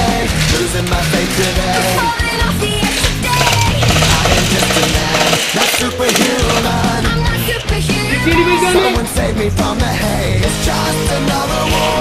away Losing my faith today. I'm falling off the edge today. I am just a man, not superhuman. I'm not superhuman. Someone save me from the haze. It's Just another war.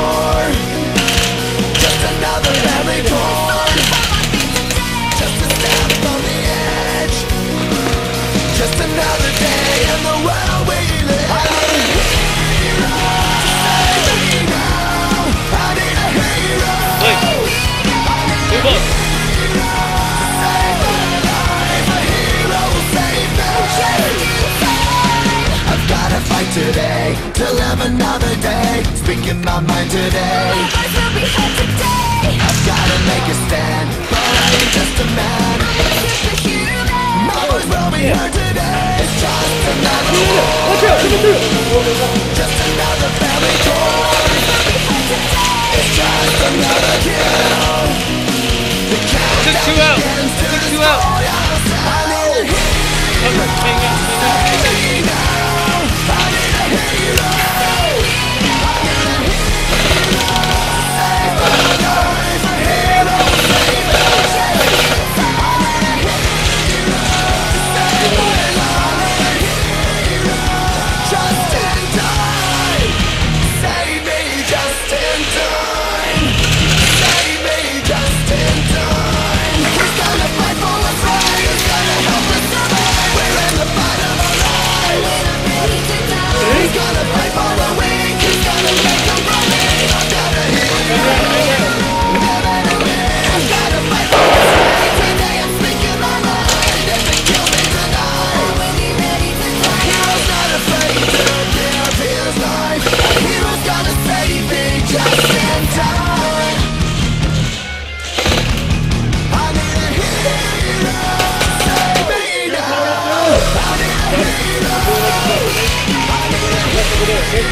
speaking my mind today. My eyes will be hurt today. I've gotta make a stand But I ain't just a man. I'm just a human. My voice will be heard today. It's just another war. Watch out, through Just another family core My eyes will be today. It's just another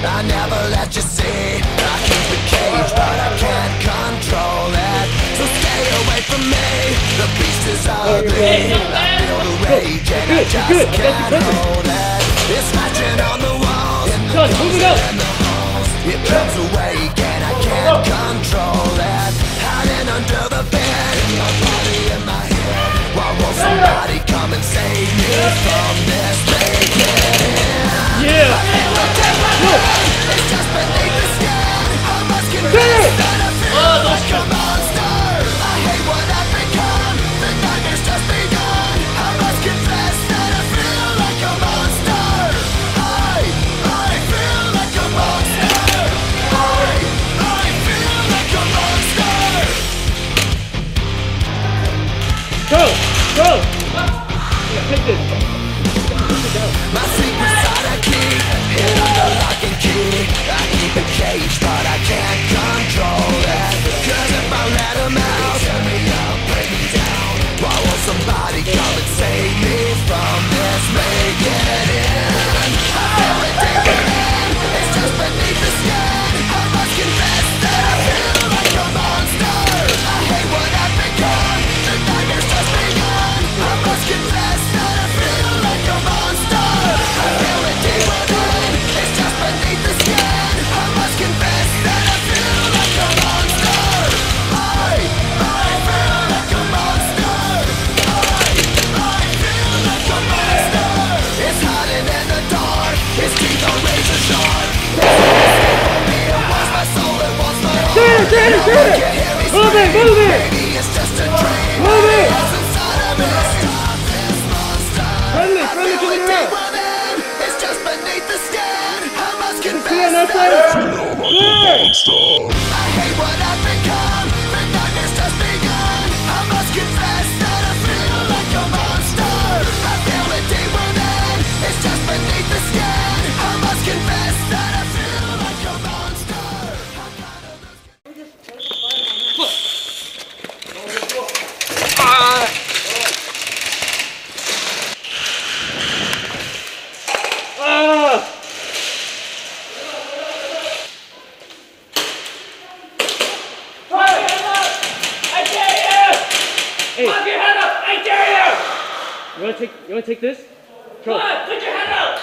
I never let you see. I keep the cage but I can't control it. So stay away from me. The beast is ugly. I feel the rage and I just can't hold it. It's scratching on the walls. In the doors and the halls. It comes awake and I can't control it. Hiding under the bed. My body in my head. Why won't somebody come and save me from this? afflicted Shoot it, shoot it! Move it, move it! take you wanna take this? Charlie. Come on, put your hand out!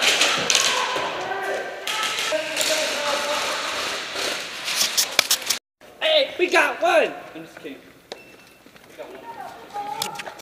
Hey, we got one! I'm just kidding.